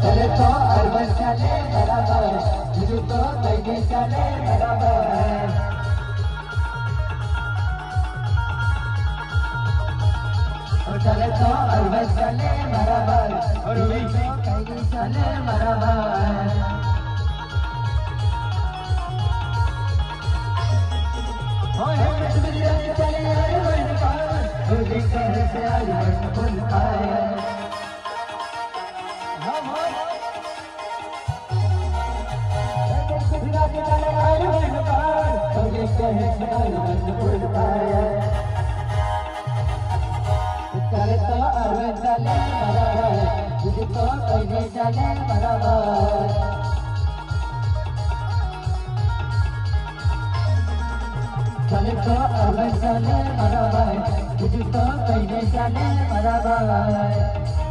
चले तो अरबन चले बराबर। गुरु तो तैगे चले। और चले तो अरबन चले बराबर गुरु तो चले बराबर दुनिया में चले अरबन पार गुरु कह से अरबन बुल चले बराबर तुझको कहने चले बराबर अरविंद चले बराबर तुझको कहने चले बराबर